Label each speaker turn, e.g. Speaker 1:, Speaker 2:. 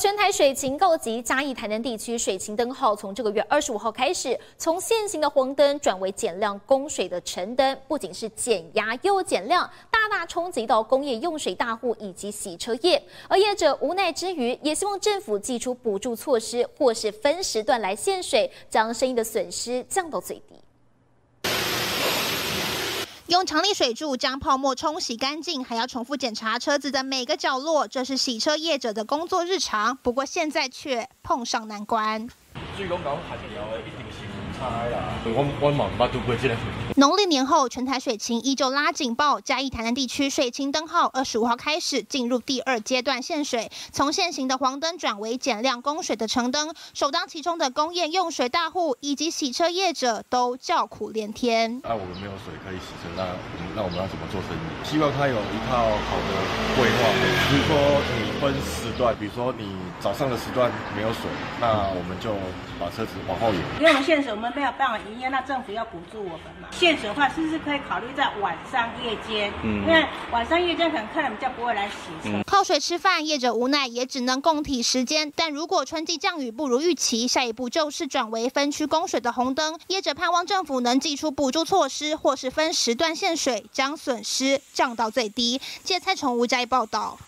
Speaker 1: 全台水情告急，嘉义、台南地区水情灯号从这个月二十五号开始，从现行的黄灯转为减量供水的橙灯，不仅是减压又减量，大大冲击到工业用水大户以及洗车业。而业者无奈之余，也希望政府寄出补助措施，或是分时段来限水，将生意的损失降到最低。
Speaker 2: 用强力水柱将泡沫冲洗干净，还要重复检查车子的每个角落，这是洗车业者的工作日常。不过现在却碰上难关。农历年后，全台水情依旧拉警报。嘉义、台南地区水情灯号二十五号开始进入第二阶段限水，从现行的黄灯转为减量供水的橙灯。首当其冲的工业用水大户以及洗车业者都叫苦连天。
Speaker 3: 那我们没有水可以洗车，那那我们要怎么做生意？希望他有一套好的规划，比如说你分时段，比如说你早上的时段没有水，那我们就把车子往后延。
Speaker 4: 因为我们现实，我们没有办法营业，那政府要补助我们嘛。现实的话，是不是可以考虑在晚上夜间？嗯，因为晚上夜间可能客人比较不会来洗车。
Speaker 2: 靠水吃饭，业者无奈也只能供体时间。但如果春季降雨不如预期，下一步就是转为分区供水的红灯。业者盼望政府能寄出补助措施，或是分时段限水，将损失降到最低。借蔡崇吴在报道。